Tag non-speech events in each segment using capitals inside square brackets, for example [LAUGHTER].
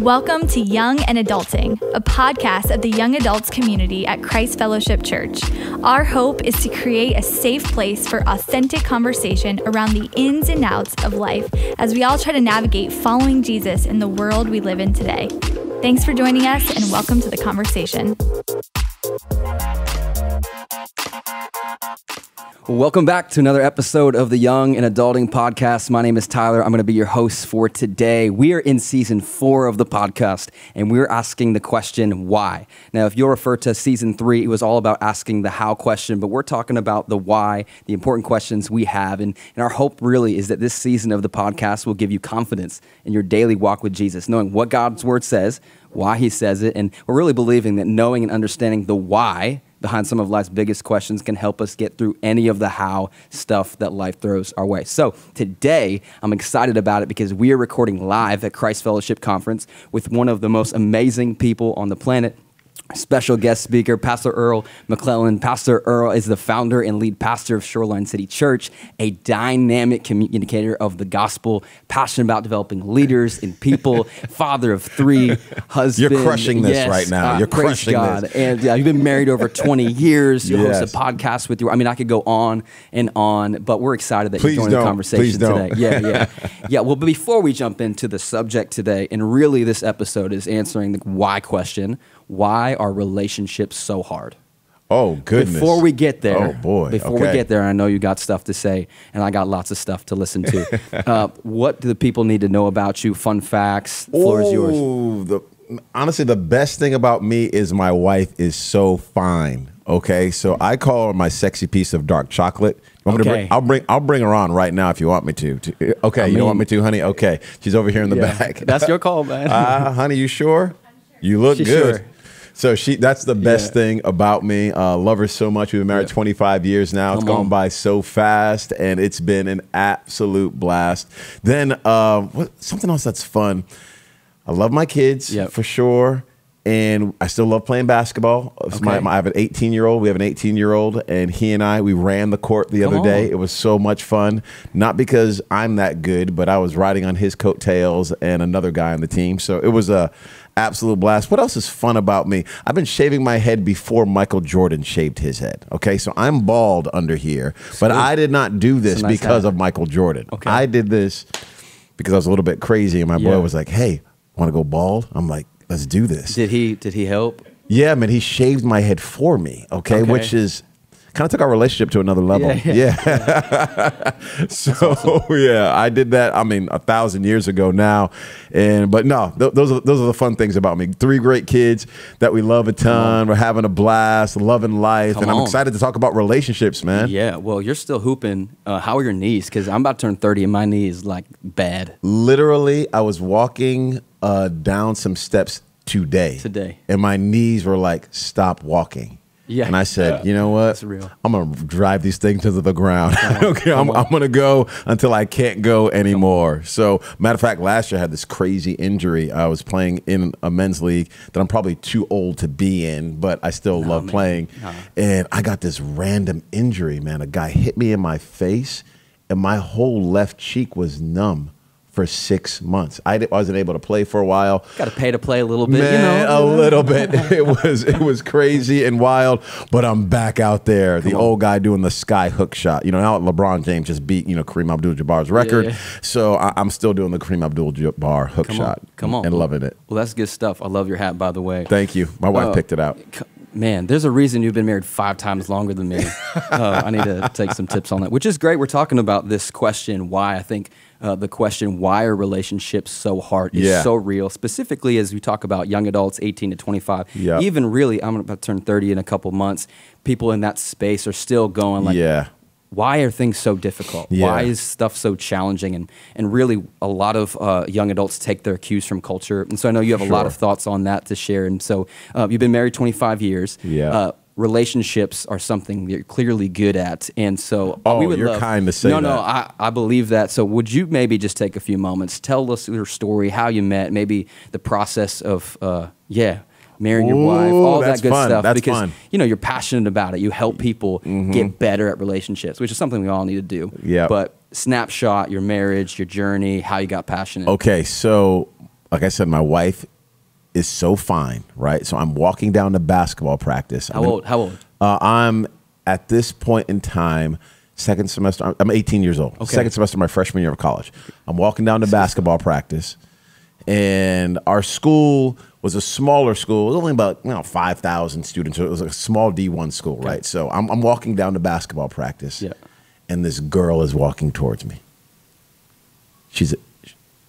Welcome to Young and Adulting, a podcast of the young adults community at Christ Fellowship Church. Our hope is to create a safe place for authentic conversation around the ins and outs of life as we all try to navigate following Jesus in the world we live in today. Thanks for joining us and welcome to the conversation. Welcome back to another episode of the Young and Adulting Podcast. My name is Tyler. I'm going to be your host for today. We are in season four of the podcast, and we're asking the question, why? Now, if you'll refer to season three, it was all about asking the how question, but we're talking about the why, the important questions we have. And, and our hope really is that this season of the podcast will give you confidence in your daily walk with Jesus, knowing what God's word says, why he says it, and we're really believing that knowing and understanding the why behind some of life's biggest questions can help us get through any of the how stuff that life throws our way. So today, I'm excited about it because we are recording live at Christ Fellowship Conference with one of the most amazing people on the planet special guest speaker, Pastor Earl McClellan. Pastor Earl is the founder and lead pastor of Shoreline City Church, a dynamic communicator of the gospel, passionate about developing leaders and people, [LAUGHS] father of three, husband. You're crushing this yes, right now. Uh, You're crushing God. this. And yeah, you've been married over 20 [LAUGHS] years. You yes. host a podcast with your. I mean, I could go on and on, but we're excited that Please you're joining the conversation today. Yeah, yeah, [LAUGHS] yeah. Well, but before we jump into the subject today, and really this episode is answering the why question why are relationships so hard? Oh goodness! Before we get there, oh boy! Before okay. we get there, I know you got stuff to say, and I got lots of stuff to listen to. [LAUGHS] uh, what do the people need to know about you? Fun facts. The floor is yours. The, honestly, the best thing about me is my wife is so fine. Okay, so I call her my sexy piece of dark chocolate. Okay. Bring, I'll bring I'll bring her on right now if you want me to. to okay, I mean, you don't want me to, honey? Okay, she's over here in the yeah, back. That's your [LAUGHS] call, man. uh, honey, you sure? You look She's good. Sure. So she that's the best yeah. thing about me. Uh, love her so much. We've been married yeah. 25 years now. Come it's gone on. by so fast, and it's been an absolute blast. Then uh, what, something else that's fun. I love my kids yep. for sure, and I still love playing basketball. Okay. My, my, I have an 18 year old. We have an 18 year old, and he and I we ran the court the Come other day. On. It was so much fun. Not because I'm that good, but I was riding on his coattails and another guy on the team. So it was a absolute blast. What else is fun about me? I've been shaving my head before Michael Jordan shaved his head. Okay, so I'm bald under here, but I did not do this nice because hat. of Michael Jordan. Okay, I did this because I was a little bit crazy, and my yeah. boy was like, "Hey, want to go bald?" I'm like, "Let's do this." Did he? Did he help? Yeah, man, he shaved my head for me. Okay, okay. which is kind of took our relationship to another level. Yeah. yeah. yeah. [LAUGHS] so awesome. yeah, I did that. I mean, a thousand years ago now, and but no, th those are those are the fun things about me. Three great kids that we love a ton. We're having a blast, loving life, Come and I'm excited to talk about relationships, man. Yeah. Well, you're still hooping. Uh, how are your knees? Because I'm about to turn 30, and my knee is like bad. Literally, I was walking uh, down some steps today. Today. And my knees were like, stop walking. Yeah. And I said, yeah. you know what? I'm going to drive these things into the ground. [LAUGHS] okay. I'm, I'm going to go until I can't go anymore. So, matter of fact, last year I had this crazy injury. I was playing in a men's league that I'm probably too old to be in, but I still no, love man. playing. No. And I got this random injury, man. A guy hit me in my face, and my whole left cheek was numb for six months. I wasn't able to play for a while. Got to pay to play a little bit, Man, you know. A little bit. [LAUGHS] It was it was crazy and wild, but I'm back out there. Come the on. old guy doing the sky hook shot. You know, now LeBron James just beat you know Kareem Abdul-Jabbar's record, yeah, yeah. so I, am still doing the Kareem Abdul-Jabbar hook Come shot. On. Come on, and loving it. Well, that's good stuff. I love your hat, by the way. Thank you. My wife uh, picked it out. Man, there's a reason you've been married five times longer than me. [LAUGHS] uh, I need to take some tips on that, which is great. We're talking about this question why I think uh, the question why are relationships so hard is yeah. so real. Specifically, as we talk about young adults, 18 to 25, yep. even really, I'm about to turn 30 in a couple months. People in that space are still going like, yeah. Why are things so difficult? Yeah. Why is stuff so challenging? And and really, a lot of uh, young adults take their cues from culture. And so I know you have sure. a lot of thoughts on that to share. And so uh, you've been married 25 years. Yeah uh, relationships are something you're clearly good at, and so oh, we would you're love, kind to say no, that. no, I, I believe that. So would you maybe just take a few moments, tell us your story, how you met, maybe the process of, uh, yeah, marrying your wife, all that good fun. stuff. That's because fun. you know you're passionate about it. You help people mm-hmm. get better at relationships, which is something we all need to do. Yeah. But snapshot your marriage, your journey, how you got passionate. Okay, so like I said, my wife is so fine, right? So I'm walking down to basketball practice. How old? How old? Uh, I'm at this point in time, second semester. I'm 18 years old. Okay. Second semester, my freshman year of college. I'm walking down to basketball practice, and our school was a smaller school. It was only about you know 5,000 students. So it was a small D1 school, okay. right? So I'm, I'm walking down to basketball practice, yeah. and this girl is walking towards me. She's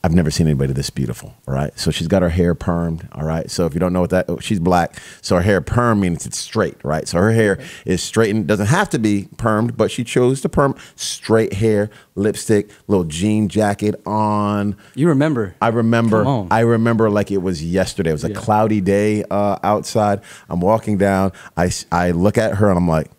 I've never seen anybody this beautiful. All right. So she's got her hair permed. All right. So if you don't know what that, oh, she's black. So her hair perm means it's straight. Right. So her hair is straightened. Doesn't have to be permed, but she chose to perm straight hair, lipstick, little jean jacket on. You remember? I remember. I remember like it was yesterday. It was a yeah. cloudy day uh, outside. I'm walking down. I I look at her and I'm like,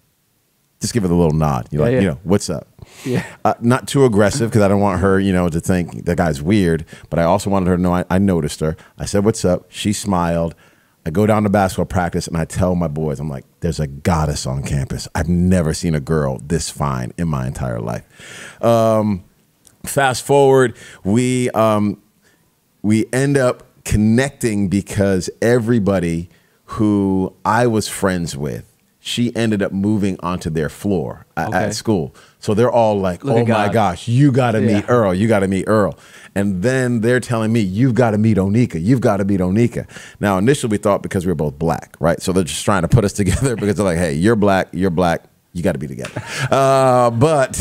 just give her the little nod. You're yeah, like, yeah. you know, what's up? Yeah. Uh, not too aggressive because I don't want her, you know, to think the guy's weird. But I also wanted her to know I, I noticed her. I said, "What's up?" She smiled. I go down to basketball practice and I tell my boys, I'm like, there's a goddess on campus. I've never seen a girl this fine in my entire life. Um, fast forward, we um, we end up connecting because everybody who I was friends with she ended up moving onto their floor okay. at school. So they're all like, Look "Oh my gosh, you got to yeah. meet Earl. You got to meet Earl." And then they're telling me, "You've got to meet Oneka. You've got to meet Oneka." Now, initially we thought because we were both black, right? So they're just trying to put us [LAUGHS] together because they're like, "Hey, you're black. You're black you got to be together. Uh, but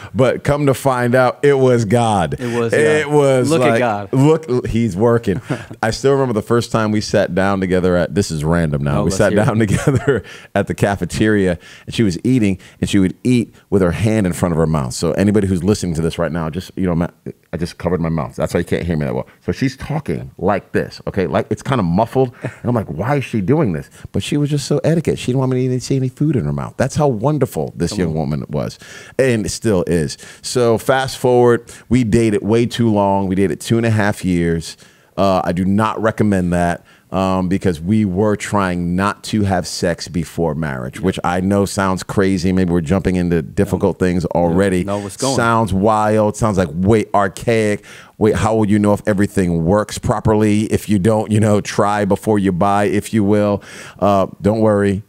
[LAUGHS] but come to find out, it was God. It was. It was. Look like, at God. Look, He's working. [LAUGHS] I still remember the first time we sat down together at. This is random now. Oh, we sat down it. [LAUGHS] together at the cafeteria, and she was eating, and she would eat with her hand in front of her mouth. So anybody who's listening to this right now, just you know, I just covered my mouth. That's why you can't hear me that well. So she's talking like this, okay, like it's kind of muffled, and I'm like, why is she doing this? But she was just so etiquette. She didn't want me to see any food in her mouth. That's how wonderful this young woman was, and still is. So fast forward, we dated way too long. We dated two and a half years. Uh, I do not recommend that. Um, because we were trying not to have sex before marriage, which I know sounds crazy. Maybe we're jumping into difficult things already. No, what's going? Sounds wild. Sounds like way archaic. Wait, how will you know if everything works properly? If you don't, you know, try before you buy, if you will. Uh, don't worry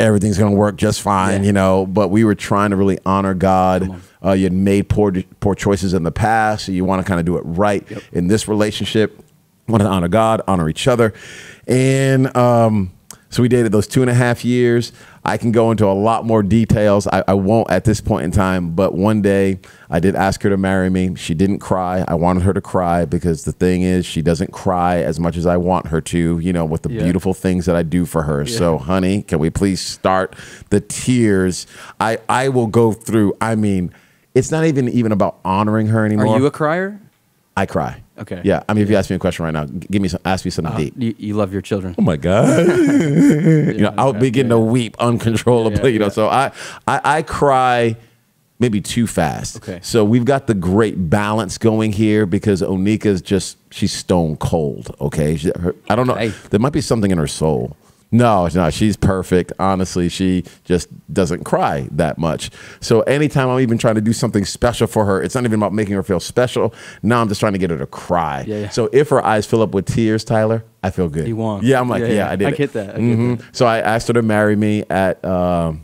everything's going to work just fine, yeah. you know. But we were trying to really honor God. Uh, you had made poor poor choices in the past, so you want to kind of do it right yep. in this relationship. Want to honor God, honor each other, and um, so we dated those two and a half years. I can go into a lot more details. I, I, won't at this point in time, but one day I did ask her to marry me. She didn't cry. I wanted her to cry because the thing is, she doesn't cry as much as I want her to, you know, with the yeah. beautiful things that I do for her. Yeah. So, honey, can we please start the tears? I, I will go through, I mean, it's not even even about honoring her anymore. Are you a crier? I cry. Okay. Yeah. I mean, if you ask me a question right now, give me some, ask me something uh, deep. You, you, love your children. Oh my God. [LAUGHS] you know, I'll begin to weep uncontrollably. You know, so I, I, I cry maybe too fast. Okay. So we've got the great balance going here because Oneka's just she's stone cold. Okay. She, her, I don't know. Hey. There might be something in her soul. No, no, she's perfect. Honestly, she just doesn't cry that much. So anytime I'm even trying to do something special for her, it's not even about making her feel special. Now I'm just trying to get her to cry. Yeah, yeah. So if her eyes fill up with tears, Tyler, I feel good. You won. Yeah, I'm like, yeah, yeah, yeah. I did. I get that. I get mm-hmm. that. So I asked her to marry me at. Um,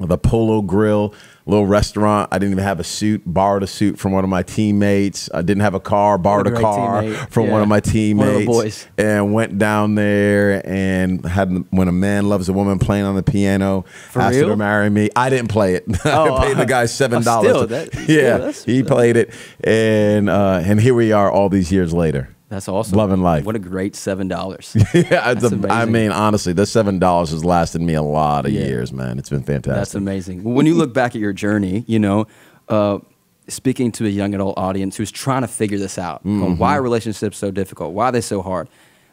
the Polo Grill, little restaurant. I didn't even have a suit. Borrowed a suit from one of my teammates. I didn't have a car. Borrowed a, car teammate. from yeah. one of my teammates. Of boys. And went down there and had when a man loves a woman playing on the piano. For asked real? her to marry me. I didn't play it. [LAUGHS] Oh, I paid the guy [LAUGHS] seven dollars. Oh, that, yeah, he played it, and uh, and here we are all these years later. That's awesome. Loving life. What a great seven dollars. [LAUGHS] yeah, a, I mean, honestly, this seven dollars has lasted me a lot of yeah. years, man. It's been fantastic. That's amazing. When you look back at your journey, you know, uh, speaking to a young adult audience who's trying to figure this out, mm-hmm. why are relationships so difficult? Why are they so hard?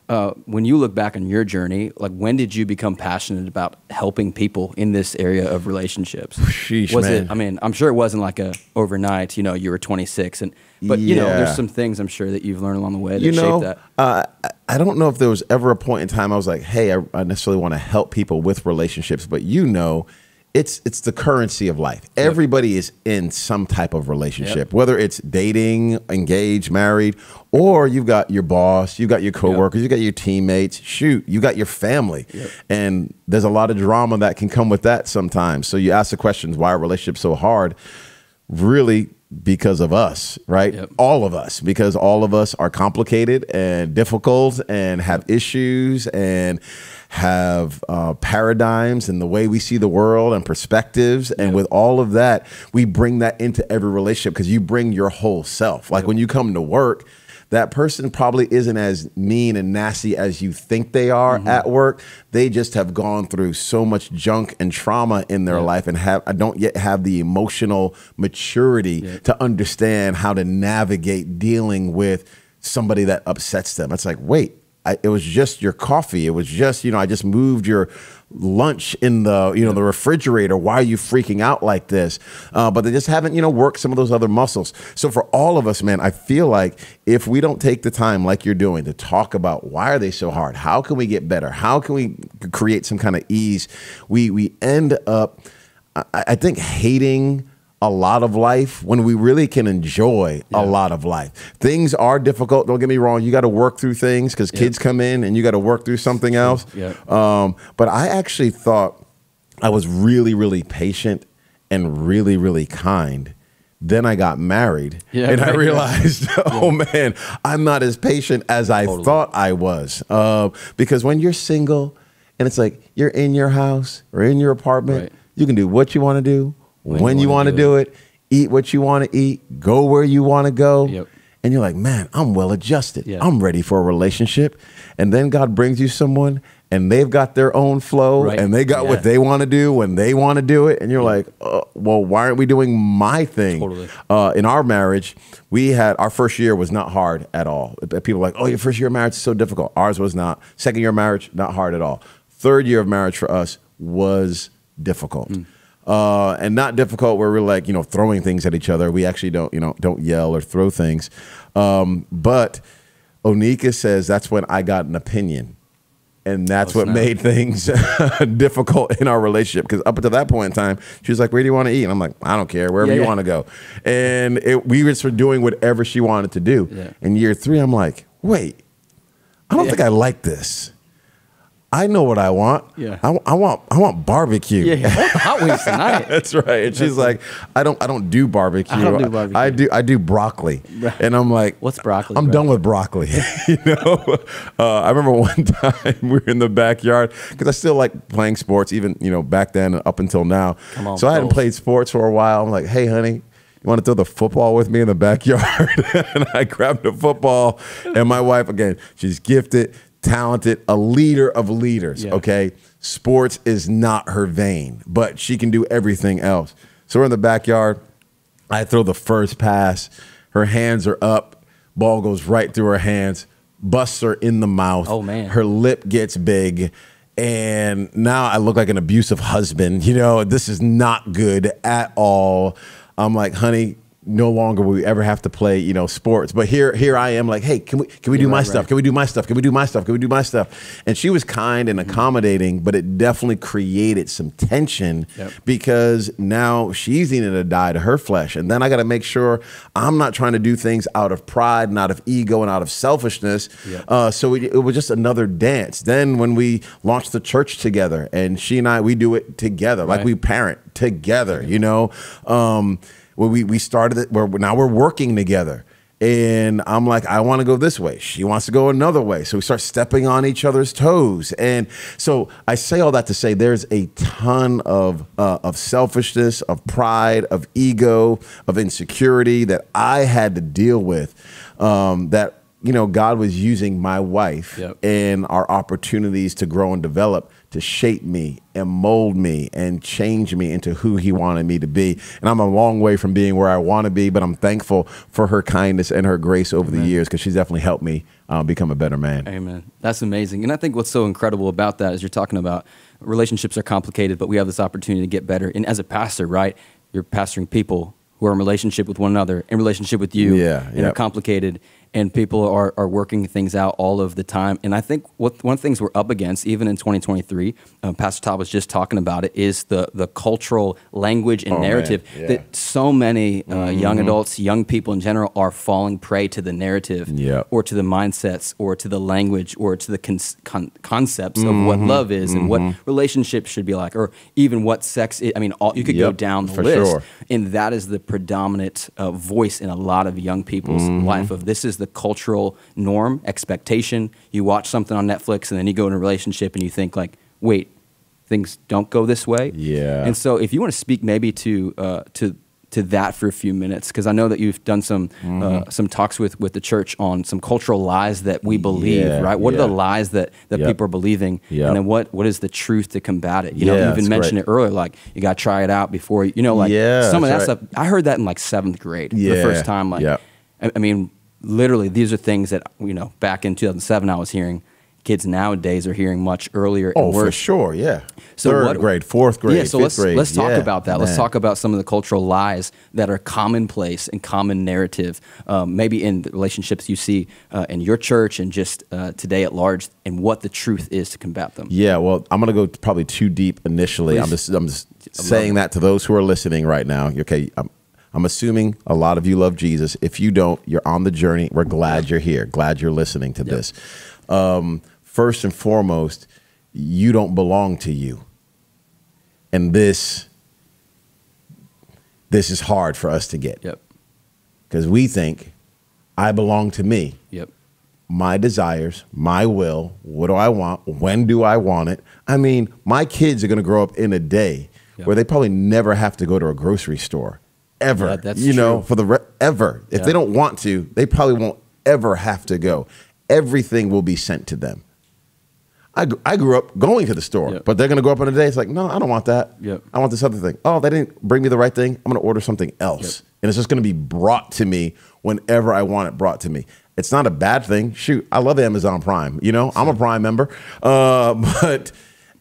Uh, when you look back on your journey, like when did you become passionate about helping people in this area of relationships? Sheesh, was man. it? I mean, I'm sure it wasn't like a overnight. You know, you were 26, and but yeah. you know, there's some things I'm sure that you've learned along the way that you know, shaped that. Uh, I don't know if there was ever a point in time I was like, hey, I, I necessarily want to help people with relationships, but you know, it's it's the currency of life. Everybody is in some type of relationship, Yep. whether it's dating, engaged, married, or you've got your boss, you've got your coworkers, you've got your teammates. Shoot, you got your family, and there's a lot of drama that can come with that sometimes. So you ask the questions: Why are relationships so hard? Really. Because of us, right? Yep. All of us, because all of us are complicated and difficult and have issues and have uh, paradigms and the way we see the world and perspectives. And with all of that, we bring that into every relationship because you bring your whole self. Like when you come to work, that person probably isn't as mean and nasty as you think they are mm-hmm. at work. They just have gone through so much junk and trauma in their life and have I don't yet have the emotional maturity to understand how to navigate dealing with somebody that upsets them. It's like, wait, I, it was just your coffee. It was just, you know, I just moved your lunch in the, you know, the refrigerator. Why are you freaking out like this? Uh, but they just haven't, you know, worked some of those other muscles. So for all of us, man, I feel like if we don't take the time like you're doing to talk about why are they so hard? How can we get better? How can we create some kind of ease? We we end up, I, I think, hating a lot of life when we really can enjoy a lot of life. Things are difficult. Don't get me wrong. You got to work through things because kids come in and you got to work through something else. Yeah. Um, but I actually thought I was really, really patient and really, really kind. Then I got married Yeah, and I right, [LAUGHS] yeah. realized, oh man, I'm not as patient as I thought I was. Uh, because when you're single and it's like you're in your house or in your apartment, Right. you can do what you want to do when, you you wanna do do it, eat what you want to eat, go where you want to go. Yep. And you're like, man, I'm well adjusted. I'm ready for a relationship. And then God brings you someone and they've got their own flow Right. and they got Yeah. what they want to do when they want to do it. And you're like, uh, well, why aren't we doing my thing? Totally. Uh, in our marriage, we had our first year was not hard at all. People are like, oh, your first year of marriage is so difficult. Ours was not. Second year of marriage, not hard at all. Third year of marriage for us was difficult. Uh, and not difficult where we're like, you know, throwing things at each other. We actually don't, you know, don't yell or throw things. Um, but Oneka says that's when I got an opinion. And that's Oh, what made [LAUGHS] things [LAUGHS] difficult in our relationship. Because up until that point in time, she was like, Where do you want to eat? And I'm like, I don't care, wherever Yeah, you yeah. want to go. And it, we were just doing whatever she wanted to do. Yeah. In year three, I'm like, Wait, I don't think I like this. I know what I want. Yeah. I, I want I want barbecue. Yeah, yeah. [LAUGHS] Want hot wings tonight. [LAUGHS] That's right. And she's like, I don't I don't do barbecue. I don't do barbecue. I do I do broccoli. And I'm like, What's broccoli, I'm bro? done with broccoli. [LAUGHS] you know. Uh, I remember one time we were in the backyard because I still like playing sports, even you know back then and up until now. Come on, so I hadn't played sports for a while. I'm like, hey, honey. You want to throw the football with me in the backyard? and I grabbed the football, and my wife, again, she's gifted, talented, a leader of leaders. Yeah. Okay. Sports is not her vein, but she can do everything else. So we're in the backyard. I throw the first pass. Her hands are up. Ball goes right through her hands, busts her in the mouth. Oh, man. Her lip gets big. And now I look like an abusive husband. [LAUGHS] You know, this is not good at all. I'm like, honey, no longer will we ever have to play, you know, sports. But here, here I am, like, hey, can we can we do Yeah, my right, stuff? right. Can we do my stuff? Can we do my stuff? Can we do my stuff? And she was kind and accommodating, but it definitely created some tension Yep. because now she's needing to die to her flesh. And then I got to make sure I'm not trying to do things out of pride and out of ego and out of selfishness. Yep. Uh, so it, it was just another dance. Then when we launched the church together and she and I, we do it together, like we parent together, you know? Um, well, we, we started it where now we're working together. And I'm like, I want to go this way. She wants to go another way. So we start stepping on each other's toes. And so I say all that to say there's a ton of uh, of selfishness, of pride, of ego, of insecurity that I had to deal with. Um, that you know, God was using my wife Yep. and our opportunities to grow and develop to shape me and mold me and change me into who he wanted me to be. And I'm a long way from being where I want to be, but I'm thankful for her kindness and her grace over the years because she's definitely helped me uh, become a better man. Amen. That's amazing. And I think what's so incredible about that is you're talking about relationships are complicated, but we have this opportunity to get better. And as a pastor, right, you're pastoring people who are in relationship with one another, in relationship with you, Yeah, and are complicated. And people are, are working things out all of the time. And I think what one of the things we're up against, even in 2023, um, Pastor Todd was just talking about it, is the the cultural language and Oh, narrative yeah. that so many uh, young adults, young people in general, are falling prey to the narrative, Yep. or to the mindsets, or to the language, or to the con- con- concepts of what Mm-hmm. love is and what relationships should be like, or even what sex. Is. I mean, all, you could go down the for list, sure. and that is the predominant uh, voice in a lot of young people's Mm-hmm. life. Of this is the cultural norm, expectation. You watch something on Netflix, and then you go in a relationship, and you think like, wait, things don't go this way. Yeah. And so, if you want to speak maybe to uh, to to that for a few minutes, because I know that you've done some Mm-hmm. uh, some talks with with the church on some cultural lies that we believe. Yeah, right? What are the lies that that Yep. people are believing? Yep. And then what what is the truth to combat it? You know, you even mentioned great. it earlier. Like you got to try it out before. You know, like Yeah, some of that right. stuff. I heard that in like seventh grade the first time. Like, yep. I mean, literally, these are things that you know back in 2007 I was hearing. Kids nowadays are hearing much earlier Oh, and for sure. Yeah. So Third what- grade, fourth grade, yeah, so fifth let's grade. let's talk Yeah, about that. Let's talk about some of the cultural lies that are commonplace and common narrative, um, maybe in the relationships you see uh, in your church and just uh, today at large, and what the truth is to combat them. Yeah, well, I'm going to go probably too deep initially. I'm just, I'm just saying that to those who are listening right now. Okay, I'm, I'm assuming a lot of you love Jesus. If you don't, you're on the journey. We're glad you're here. Glad you're listening to this. Um, first and foremost, you don't belong to you, and this, this is hard for us to get Yep. because we think I belong to me Yep. my desires, my will. What do I want? When do I want it? I mean, my kids are going to grow up in a day Yeah. where they probably never have to go to a grocery store ever. Yeah, that's you know, for the re- ever. If Yeah. they don't want to, they probably won't ever have to go. Everything will be sent to them. I, I grew up going to the store, Yep. but they're going to go up in a day. It's like, no, I don't want that. Yep. I want this other thing. Oh, they didn't bring me the right thing. I'm going to order something else. Yep. And it's just going to be brought to me whenever I want it brought to me. It's not a bad thing. Shoot, I love Amazon Prime. You know, I'm a Prime member. Uh, [LAUGHS] but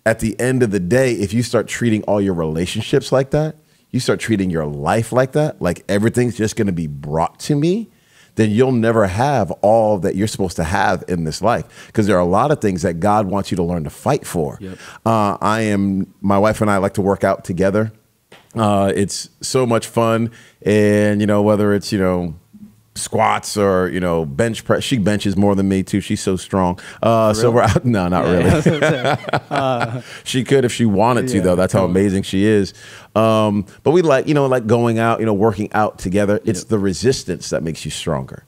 at the end of the day, if you start treating all your relationships like that, you start treating your life like that, like everything's just going to be brought to me, then you'll never have all that you're supposed to have in this life. Because there are a lot of things that God wants you to learn to fight for. Yep. Uh, I am, my wife and I like to work out together. Uh, it's so much fun. And, you know, whether it's, you know, squats or, you know, bench press, she benches more than me too. She's so strong. Uh, so we're out. [LAUGHS] No, not really. [LAUGHS] she could if she wanted to, Yeah, though. That's how amazing she is. Um, but we like, you know, like going out, you know, working out together. It's Yep. the resistance that makes you stronger.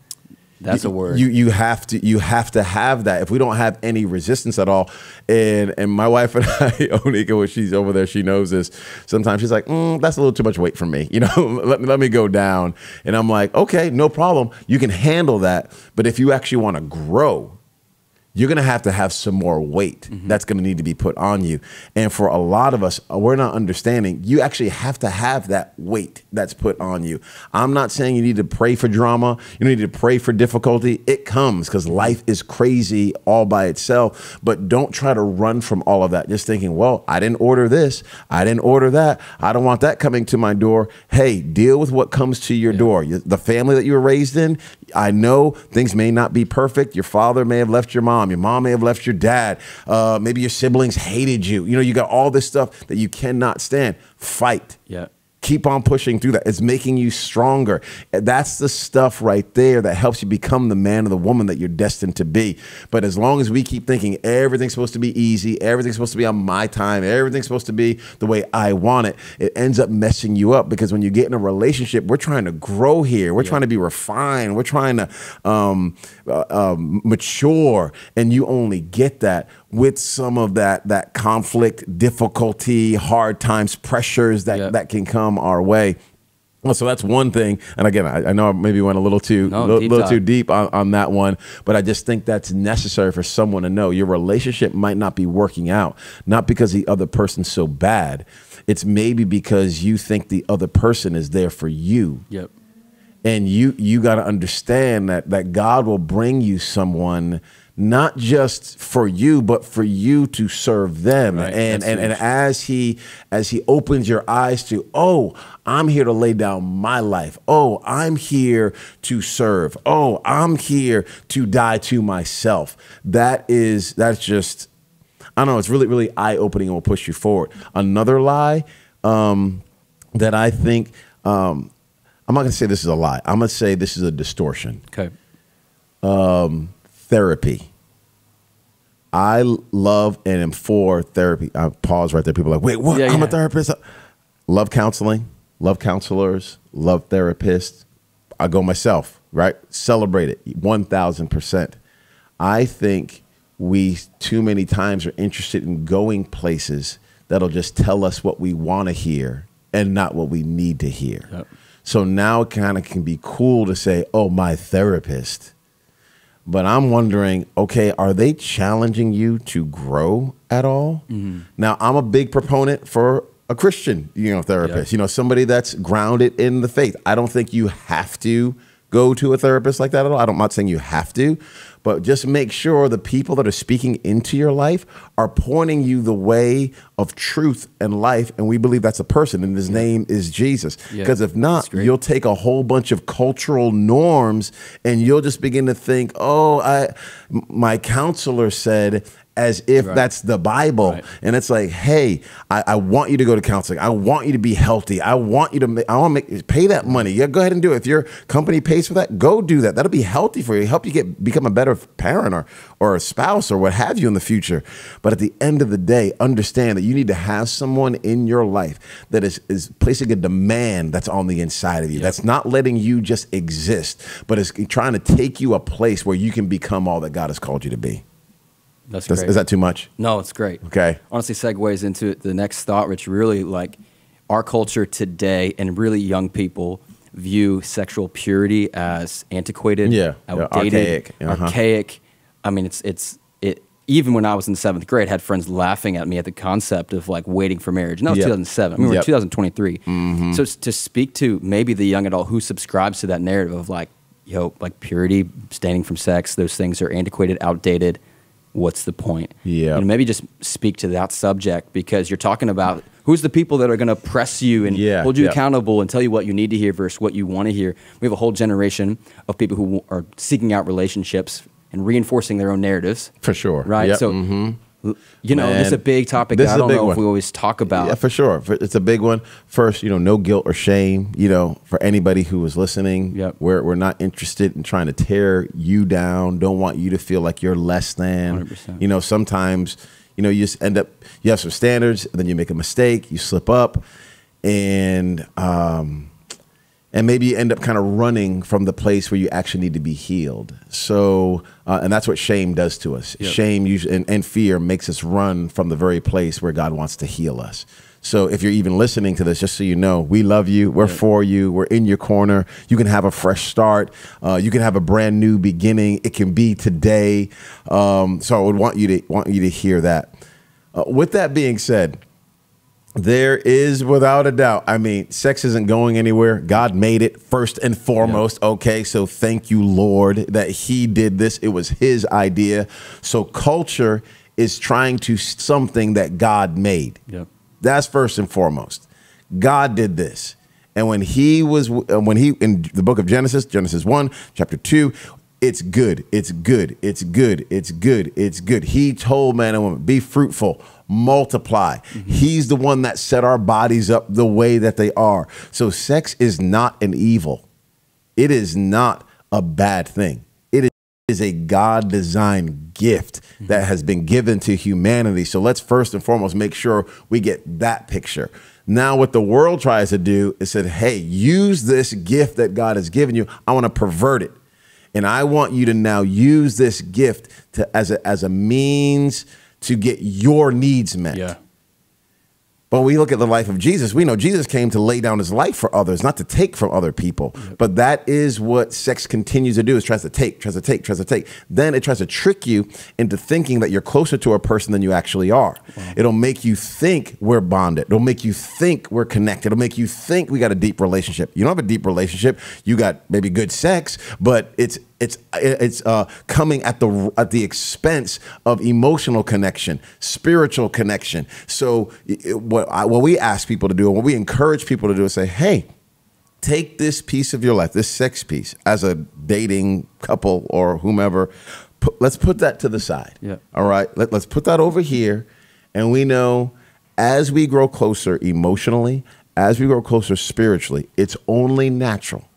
That's You- a word. You you have to you have to have that. If we don't have any resistance at all, and and my wife and [LAUGHS] I, Oneka, when she's over there, she knows this. Sometimes she's like, mm, "That's a little too much weight for me." [LAUGHS] You know, let me let me go down. And I'm like, "Okay, no problem. You can handle that." But if you actually want to grow, you're going to have to have some more weight that's going to need to be put on you. And for a lot of us, uh, we're not understanding you actually have to have that weight that's put on you. I'm not saying you need to pray for drama, you need to pray for difficulty. It comes because life is crazy all by itself. But don't try to run from all of that, just thinking, well, I didn't order this, I didn't order that, I don't want that coming to my door. Hey, deal with what comes to your door. The family that you were raised in, I know things may not be perfect. Your father may have left your mom. Your mom may have left your dad. Uh, maybe your siblings hated you. You know, you got all this stuff that you cannot stand. Fight. yeah. Keep on pushing through that. It's making you stronger. That's the stuff right there that helps you become the man or the woman that you're destined to be. But as long as we keep thinking everything's supposed to be easy, everything's supposed to be on my time, everything's supposed to be the way I want it, it ends up messing you up because when you get in a relationship, we're trying to grow here. We're trying to be refined. We're trying to um, uh, um, mature, and you only get that with some of that that conflict, difficulty, hard times, pressures that that can come our way. Well, so that's one thing. And again, I, I know I maybe went a little too No, little, deep little too deep on, on that one, but I just think that's necessary for someone to know your relationship might not be working out, not because the other person's so bad. It's maybe because you think the other person is there for you Yep. And you you got to understand that that God will bring you someone not just for you, but for you to serve them. Right. And, That's and and as he as he opens your eyes to, oh, I'm here to lay down my life. Oh, I'm here to serve. Oh, I'm here to die to myself. That is that's just I don't know, it's really, really eye opening and will push you forward. Another lie um, that I think um, I'm not gonna say this is a lie. I'm gonna say this is a distortion Okay. Therapy. I love and am for therapy. I pause right there. People are like, wait, what? Yeah, I'm yeah. a therapist. Love counseling, love counselors, love therapists. I go myself, right? Celebrate it 1000%. I think we too many times are interested in going places that'll just tell us what we want to hear and not what we need to hear. Yep. So now it kind of can be cool to say, oh, my therapist. But I'm wondering, okay, are they challenging you to grow at all? Mm-hmm. Now, I'm a big proponent for a Christian, you know, therapist. You know, somebody that's grounded in the faith. I don't think you have to go to a therapist like that at all. I don't, I'm not saying you have to, but just make sure the people that are speaking into your life are pointing you the way of truth and life. And we believe that's a person, and his name is Jesus. Yeah, Because if not, you'll take a whole bunch of cultural norms and you'll just begin to think, oh, I, m- my counselor said, as if Right. that's the Bible. Right. And it's like, hey, I, I want you to go to counseling. I want you to be healthy. I want you to make, I want to make, pay that money. Yeah, go ahead and do it. If your company pays for that, go do that. That'll be healthy for you. Help you get become a better parent or, or a spouse or what have you in the future. But at the end of the day, understand that you need to have someone in your life that is, is placing a demand that's on the inside of you. That's not letting you just exist, but is trying to take you a place where you can become all that God has called you to be. That's That's, great. is that too much? No, it's great. Okay. Honestly, segues into the next thought, which really like our culture today and really young people view sexual purity as antiquated, Yeah, yeah, outdated, archaic, uh-huh. archaic. I mean, it's it's it. Even when I was in seventh grade, I had friends laughing at me at the concept of like waiting for marriage. And that was Yep. 2007. I mean, we're Yep. in 2023. So to speak to maybe the young adult who subscribes to that narrative of like, yo, like purity, staying from sex, those things are antiquated, outdated. What's the point? Yeah. And maybe just speak to that subject because you're talking about who's the people that are going to press you and Yeah, hold you yeah. accountable and tell you what you need to hear versus what you want to hear. We have a whole generation of people who are seeking out relationships and reinforcing their own narratives. For sure. Right. Yep. So, Mhm. l- you know, this is a big topic this I a don't big know if one. we always talk about. Yeah, for sure. It's a big one. First, you know, no guilt or shame. You know, for anybody who is listening, Yep. we're we're not interested in trying to tear you down. Don't want you to feel like you're less than. 100%. You know, sometimes you know you just end up you have some standards, and then you make a mistake, you slip up, and um, and maybe you end up kind of running from the place where you actually need to be healed. So, uh, and that's what shame does to us. Yep. Shame usually, and, and fear makes us run from the very place where God wants to heal us. So, if you're even listening to this, just so you know, we love you. We're for you. We're in your corner. You can have a fresh start. Uh, you can have a brand new beginning. It can be today. Um, so, I would want you to want you to hear that. Uh, with that being said, there is without a doubt. I mean, sex isn't going anywhere. God made it first and foremost. Okay, so thank you, Lord, that He did this. It was His idea. So culture is trying to something that God made. Yep. That's first and foremost. God did this. And when he was uh, when he in the book of Genesis, Genesis 1, chapter 2, it's good. It's good. It's good. It's good. It's good. He told man and woman, be fruitful, multiply. He's the one that set our bodies up the way that they are. So sex is not an evil. It is not a bad thing. It is a God designed gift that has been given to humanity. So let's first and foremost make sure we get that picture. Now, what the world tries to do is said, hey, use this gift that God has given you. I want to pervert it. And I want you to now use this gift to as a as a means to get your needs met. Yeah. But when we look at the life of Jesus, we know Jesus came to lay down his life for others, not to take from other people. Yep. But that is what sex continues to do, is tries to take, tries to take, tries to take. Then it tries to trick you into thinking that you're closer to a person than you actually are. Wow. It'll make you think we're bonded. It'll make you think we're connected. It'll make you think we got a deep relationship. You don't have a deep relationship. You got maybe good sex, but it's it's it's uh, coming at the at the expense of emotional connection, spiritual connection. So what I, what we ask people to do, and what we encourage people to do, is say, "Hey, take this piece of your life, this sex piece, as a dating couple or whomever. Put, let's put that to the side. Yeah. All right. Let, let's put that over here, and we know as we grow closer emotionally, as we grow closer spiritually, it's only natural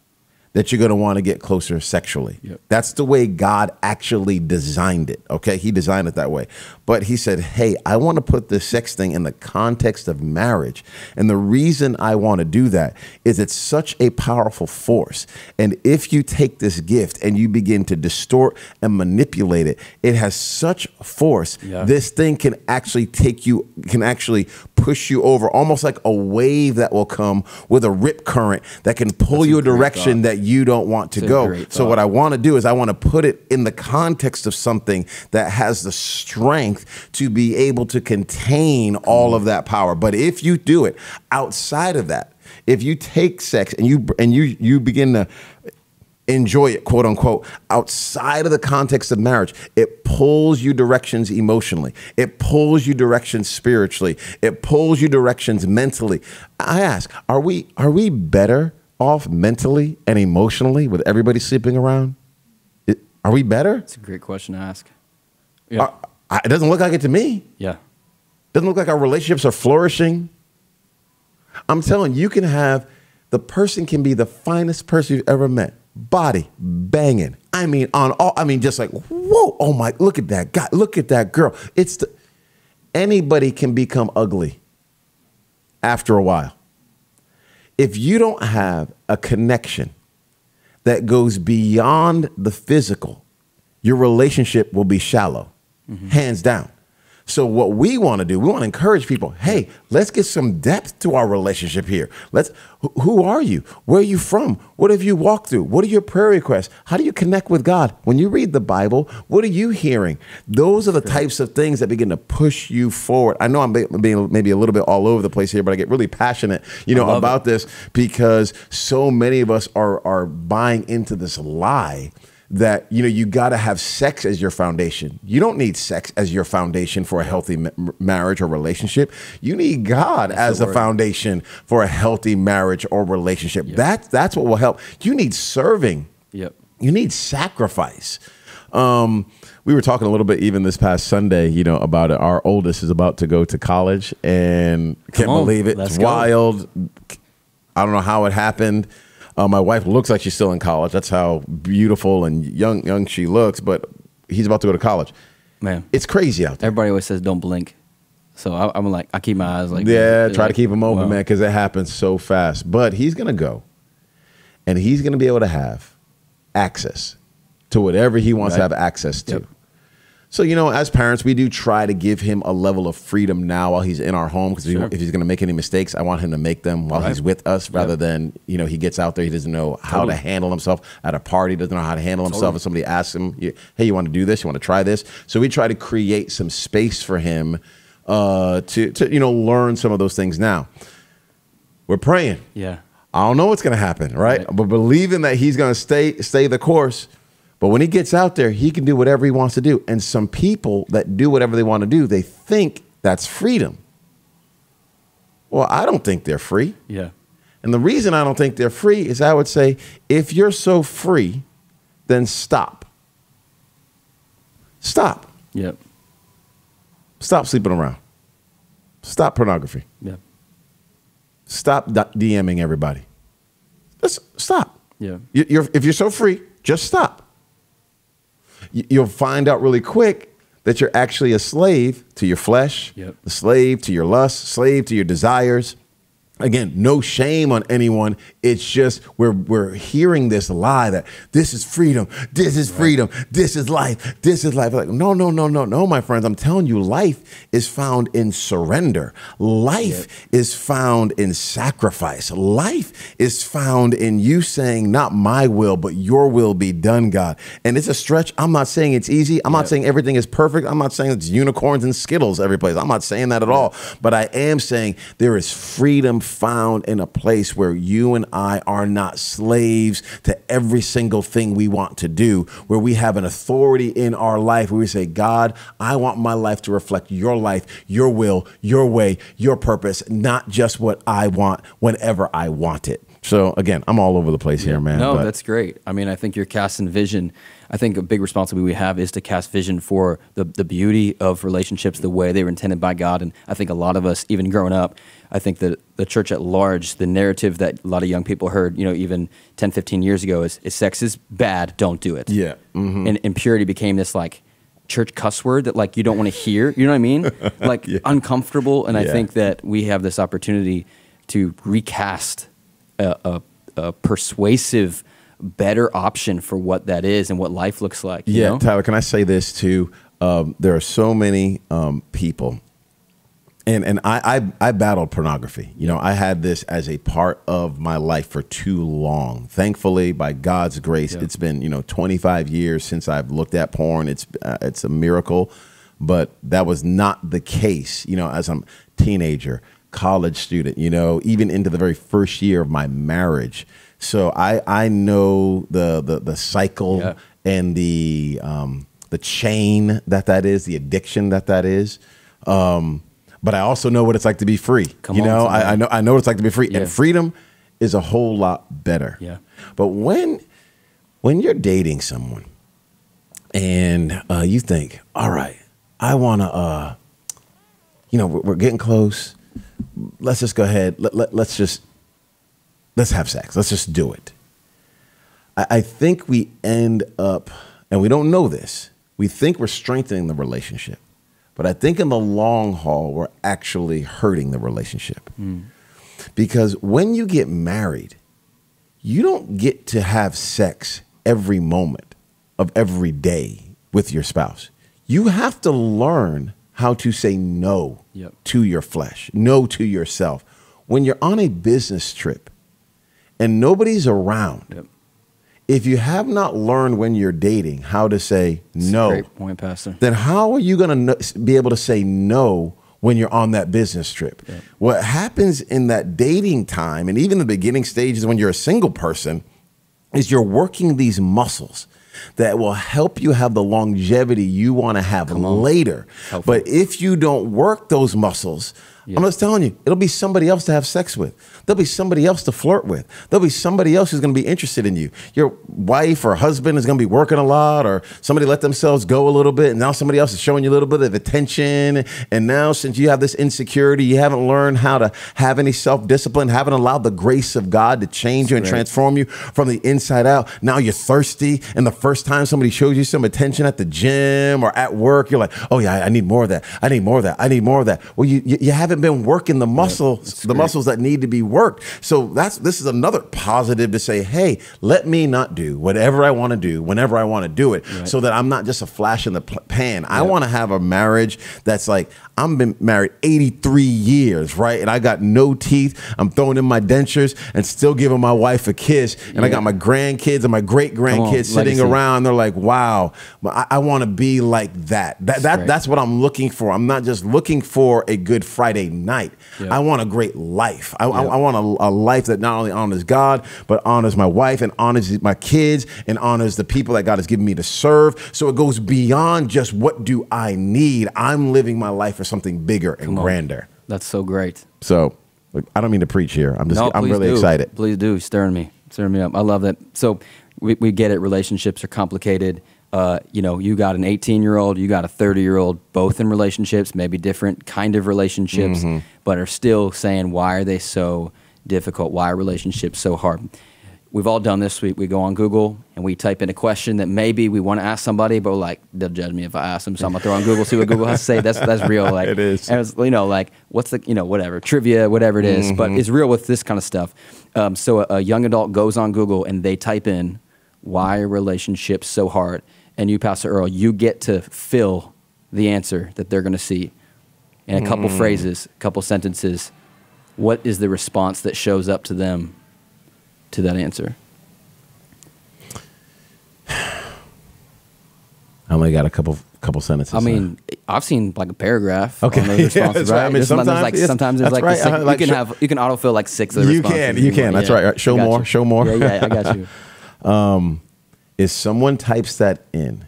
that you're going to want to get closer sexually. Yep. That's the way God actually designed it. Okay. He designed it that way. But he said, Hey, I want to put this sex thing in the context of marriage. And the reason I want to do that is it's such a powerful force. And if you take this gift and you begin to distort and manipulate it, it has such force. Yeah. This thing can actually take you, can actually push you over, almost like a wave that will come with a rip current that can pull That's you a direction that you don't want to go. So what I want to do is I want to put it in the context of something that has the strength to be able to contain all of that power. But if you do it outside of that, if you take sex and you and you you begin to enjoy it, quote unquote, outside of the context of marriage. It pulls you directions emotionally, it pulls you directions spiritually, it pulls you directions mentally. I ask, are we are we better off mentally and emotionally with everybody sleeping around? It, are we better? It's a great question to ask. Yeah. Uh, it doesn't look like it to me. Yeah. Doesn't look like our relationships are flourishing. I'm telling you, you can have the person can be the finest person you've ever met body banging. I mean, on all, I mean, just like, whoa, oh my, look at that guy, look at that girl. It's the, anybody can become ugly after a while. If you don't have a connection that goes beyond the physical, your relationship will be shallow, mm-hmm. hands down. So what we want to do, we want to encourage people. Hey, let's get some depth to our relationship here. Let's. Who are you? Where are you from? What have you walked through? What are your prayer requests? How do you connect with God? When you read the Bible, what are you hearing? Those are the types of things that begin to push you forward. I know I'm being maybe a little bit all over the place here, but I get really passionate, you know, about it. this because so many of us are are buying into this lie that you know you got to have sex as your foundation. You don't need sex as your foundation for a healthy ma- marriage or relationship. You need God that's as a foundation for a healthy marriage or relationship. Yep. That that's what will help. You need serving. Yep. You need sacrifice. Um, we were talking a little bit even this past Sunday, you know, about it. Our oldest is about to go to college and can't believe it. It's go. wild. I don't know how it happened. Uh, my wife looks like she's still in college. That's how beautiful and young young she looks. But he's about to go to college. Man, it's crazy out there. Everybody always says don't blink. So I, am like, I keep my eyes like yeah, try like, to keep them open, man, because it happens so fast. But he's gonna go, and he's gonna be able to have access to whatever he wants right. to have access to. Yep. So, you know, as parents, we do try to give him a level of freedom now while he's in our home because sure. if he's going to make any mistakes, I want him to make them while right. he's with us rather yep. than, you know, he gets out there, he doesn't know how totally. to handle himself at a party, doesn't know how to handle himself. Totally. If somebody asks him, hey, you want to do this? You want to try this? So we try to create some space for him uh, to, to, you know, learn some of those things now. We're praying. Yeah. I don't know what's going to happen, right? right? But believing that he's going to stay stay the course but when he gets out there, he can do whatever he wants to do. And some people that do whatever they want to do, they think that's freedom. Well, I don't think they're free. Yeah. And the reason I don't think they're free is I would say if you're so free, then stop. Stop. Yep. Stop sleeping around. Stop pornography. Yeah. Stop DMing everybody. Let's stop. Yeah. You're, if you're so free, just stop you'll find out really quick that you're actually a slave to your flesh, yep. a slave to your lust, slave to your desires. Again, no shame on anyone. It's just we're we're hearing this lie that this is freedom, this is freedom, this is life, this is life. Like, no, no, no, no, no, my friends. I'm telling you, life is found in surrender. Life yep. is found in sacrifice. Life is found in you saying, not my will, but your will be done, God. And it's a stretch. I'm not saying it's easy. I'm yep. not saying everything is perfect. I'm not saying it's unicorns and skittles every place. I'm not saying that at all. But I am saying there is freedom found in a place where you and I are not slaves to every single thing we want to do, where we have an authority in our life where we say, God, I want my life to reflect your life, your will, your way, your purpose, not just what I want whenever I want it. So again, I'm all over the place here, man. No, but. that's great. I mean, I think you're casting vision. I think a big responsibility we have is to cast vision for the, the beauty of relationships the way they were intended by God. And I think a lot of us, even growing up, I think that the church at large, the narrative that a lot of young people heard, you know, even 10, 15 years ago is, is sex is bad, don't do it. Yeah. Mm-hmm. And impurity became this like church cuss word that like you don't want to hear. You know what I mean? [LAUGHS] Like yeah. uncomfortable. And yeah. I think that we have this opportunity to recast a, a, a, persuasive, better option for what that is and what life looks like. yeah, know? Tyler, can I say this too? Um, there are so many um, people and and I, I I battled pornography. You know, I had this as a part of my life for too long. Thankfully, by God's grace, yeah. it's been you know 25 years since I've looked at porn. It's uh, it's a miracle, but that was not the case. You know, as I'm teenager, college student. You know, even into the very first year of my marriage. So I I know the the the cycle yeah. and the um, the chain that that is, the addiction that that is. Um, but I also know what it's like to be free. Come you know, I, I, know I know what it's like to be free, yeah. and freedom is a whole lot better. Yeah. But when when you're dating someone and uh, you think, all right, I want to, uh, you know, we're, we're, getting close. Let's just go ahead. Let, let, let's just let's have sex. Let's just do it. I, I think we end up, and we don't know this. We think we're strengthening the relationship but I think in the long haul, we're actually hurting the relationship. Mm. Because when you get married, you don't get to have sex every moment of every day with your spouse. You have to learn how to say no yep. to your flesh, no to yourself. When you're on a business trip and nobody's around, yep if you have not learned when you're dating how to say That's no, great point, Pastor. then how are you going to be able to say no when you're on that business trip? Yeah. What happens in that dating time and even the beginning stages when you're a single person is you're working these muscles that will help you have the longevity you want to have later. Helpful. But if you don't work those muscles, yeah. I'm just telling you, it'll be somebody else to have sex with. There'll be somebody else to flirt with. There'll be somebody else who's going to be interested in you. Your wife or husband is going to be working a lot, or somebody let themselves go a little bit, and now somebody else is showing you a little bit of attention. And now, since you have this insecurity, you haven't learned how to have any self discipline, haven't allowed the grace of God to change That's you and transform you from the inside out. Now you're thirsty, and the first time somebody shows you some attention at the gym or at work, you're like, oh, yeah, I need more of that. I need more of that. I need more of that. Well, you, you haven't haven't been working the muscles, the muscles that need to be worked. So that's this is another positive to say, hey, let me not do whatever I want to do whenever I want to do it, right. so that I'm not just a flash in the pan. I want to have a marriage that's like I'm been married 83 years, right? And I got no teeth. I'm throwing in my dentures and still giving my wife a kiss. And yeah. I got my grandkids and my great grandkids sitting legacy. around. They're like, wow, I, I want to be like that. That, that that's what I'm looking for. I'm not just looking for a good Friday night. Yep. I want a great life. I, yep. I, I want a, a, life that not only honors God, but honors my wife and honors my kids and honors the people that God has given me to serve. So it goes beyond just what do I need. I'm living my life for something bigger and grander. That's so great. So I don't mean to preach here. I'm just no, I'm really do. excited. Please do stirring me, stirring me up. I love that. So we, we get it. Relationships are complicated. Uh, you know, you got an 18 year old, you got a 30 year old, both in relationships, maybe different kind of relationships, mm-hmm. but are still saying, why are they so difficult? Why are relationships so hard? we've all done this. We, we go on Google and we type in a question that maybe we want to ask somebody, but we're like, they'll judge me if I ask them. So I'm gonna throw on Google, see what Google has to say. That's that's real. Like [LAUGHS] it is. And it's, you know, like what's the you know whatever trivia, whatever it is. Mm-hmm. But it's real with this kind of stuff. Um, so a, a young adult goes on Google and they type in why are relationships so hard, and you, Pastor Earl, you get to fill the answer that they're gonna see in a couple Mm. phrases, a couple sentences. What is the response that shows up to them to that answer? [SIGHS] I only got a couple couple sentences. I mean, I've seen like a paragraph. Okay. on those [LAUGHS] Yeah, responses, right. right? I mean, sometimes like it's- sometimes there's like, right. six- Uh, like you can have you can autofill like six of the You responses. can, if you can. want. That's Yeah, right. Right. Show more, you. show more. Yeah, yeah, I got [LAUGHS] you. If someone types that in,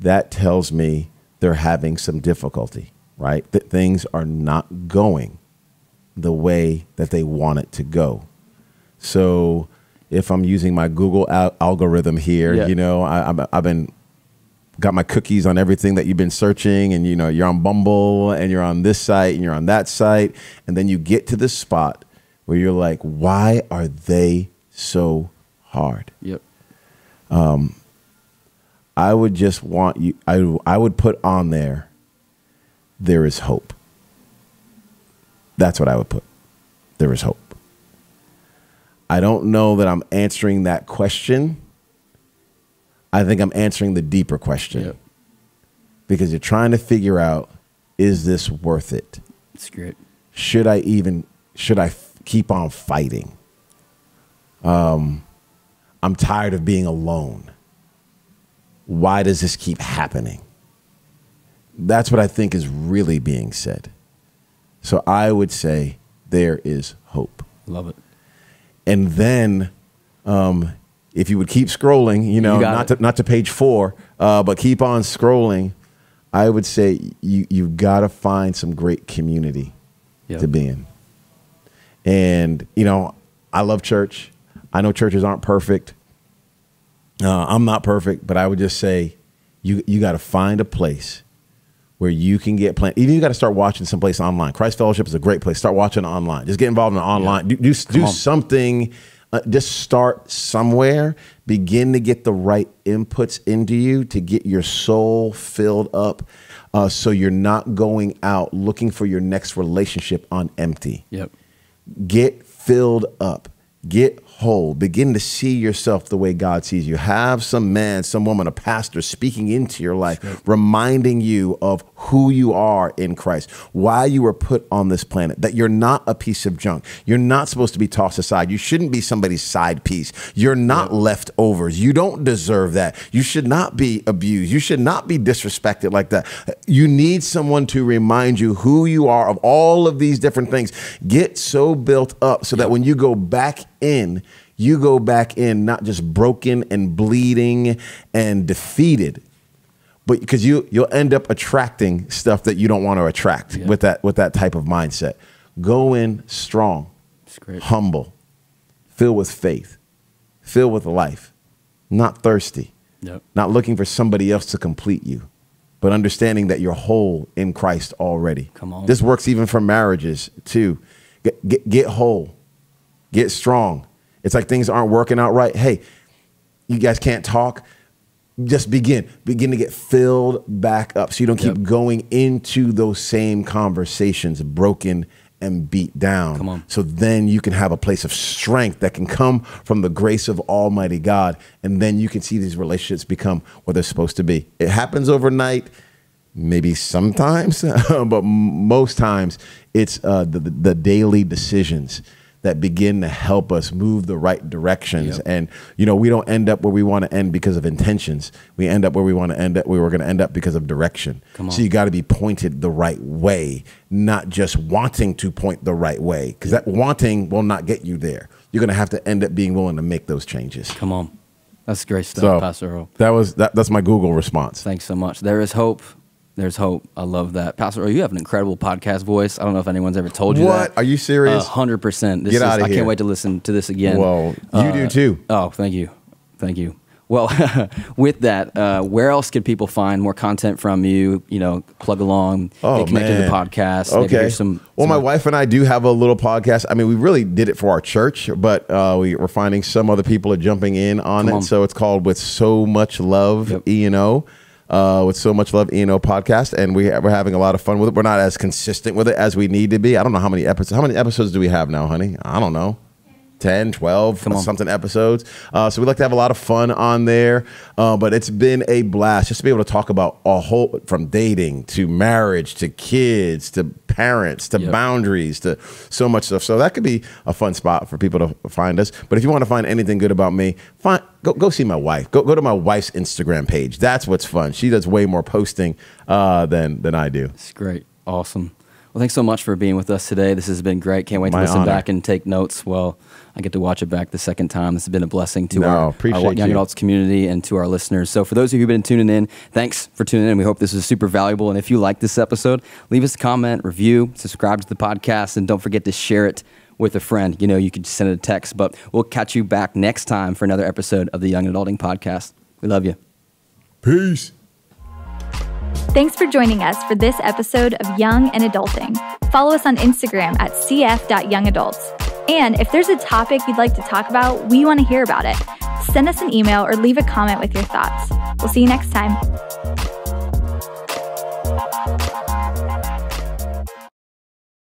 that tells me they're having some difficulty, right? That things are not going the way that they want it to go. So if I'm using my Google al- algorithm here, Yeah. you know, I, I've, I've been got my cookies on everything that you've been searching and you know you're on bumble and you're on this site and you're on that site and then you get to this spot where you're like why are they so hard Yep. I would just want you I I would put on there there is hope. That's what I would put. There is hope. I don't know that I'm answering that question. I think I'm answering the deeper question. Yep. Because you're trying to figure out is this worth it? It's great. should I even should I f- keep on fighting? Um, I'm tired of being alone. Why does this keep happening? That's what I think is really being said. So I would say there is hope. Love it. And then, um, if you would keep scrolling, you know, You not it. to, not to page four, uh, but keep on scrolling, I would say you you've got to find some great community Yep. to be in. And you know, I love church. I know churches aren't perfect. Uh, I'm not perfect, but I would just say you you got to find a place where you can get planted. Even you got to start watching someplace online. Christ Fellowship is a great place. Start watching online. Just get involved in online. Do do, do something. Uh, just start somewhere. Begin to get the right inputs into you to get your soul filled up, uh, so you're not going out looking for your next relationship on empty Yep. get filled up get whole. Begin to see yourself the way god sees you. Have some man some woman a pastor speaking into your life reminding you of who you are in christ why you were put on this planet that you're not a piece of junk. You're not supposed to be tossed aside. You shouldn't be somebody's side piece. You're not leftovers. You don't deserve that. You should not be abused. You should not be disrespected like that. You need someone to remind you who you are of all of these different things. Get so built up so that when you go back in you go back in not just broken and bleeding and defeated but because you you'll end up attracting stuff that you don't want to attract Yeah. with that with that type of mindset go in strong humble filled with faith filled with life not thirsty Yep. not looking for somebody else to complete you, but understanding that you're whole in Christ already. Come on. This works even for marriages too. Get, get, get whole, get strong. It's like things aren't working out right. Hey, you guys can't talk. Just begin, begin to get filled back up so you don't keep Yep. going into those same conversations broken and beat down. Come on. So then you can have a place of strength that can come from the grace of Almighty God. And then you can see these relationships become what they're supposed to be. It happens overnight, maybe sometimes, [LAUGHS] but most times it's uh, the, the daily decisions that begin to help us move the right directions. Yep. And, you know, we don't end up where we want to end because of intentions. We end up where we want to end up, where we're going to end up because of direction. Come on. So you got to be pointed the right way, not just wanting to point the right way, because that wanting will not get you there. You're going to have to end up being willing to make those changes. Come on. That's great stuff, So Pastor Earl. that was that, that's my Google response. Thanks so much. There is hope. There's hope. I love that. Pastor Earl, you have an incredible podcast voice. I don't know if anyone's ever told you What? that. Are you serious? Hundred percent. This Get is, outta I here. can't wait to listen to this again. Well, you do too. Oh, thank you. Thank you. Well, [LAUGHS] with that, uh, where else could people find more content from you? You know, plug along, Oh, get connected to the podcast. Okay. some. well, some- my wife and I do have a little podcast. I mean, we really did it for our church, but uh, we, we're finding some other people are jumping in on Come it. on. So it's called With So Much Love Yep. E and O. Uh, with so much love, E and O podcast, and we we're having a lot of fun with it. We're not as consistent with it as we need to be. I don't know how many episodes. How many episodes do we have now, honey? I don't know. 10, 12, something episodes. Uh, so we like to have a lot of fun on there. Uh, but it's been a blast just to be able to talk about a whole from dating to marriage to kids to parents to Yep. boundaries to so much stuff. So that could be a fun spot for people to find us. But if you want to find anything good about me, find, go, go see my wife. Go, go to my wife's Instagram page. That's what's fun. She does way more posting uh, than, than I do. It's great. Awesome. Well, thanks so much for being with us today. This has been great. Can't wait to listen honor. back and take notes. Well, I get to watch it back the second time. This has been a blessing to No, our, our young you. adults community and to our listeners. So, for those of you who've been tuning in, thanks for tuning in. We hope this is super valuable. And if you like this episode, leave us a comment, review, subscribe to the podcast, and don't forget to share it with a friend. You know, you could send it a text, but we'll catch you back next time for another episode of the Young Adulting Podcast. We love you. Peace. Thanks for joining us for this episode of Young and Adulting. Follow us on Instagram at cf.youngadults. And if there's a topic you'd like to talk about, we want to hear about it. Send us an email or leave a comment with your thoughts. We'll see you next time.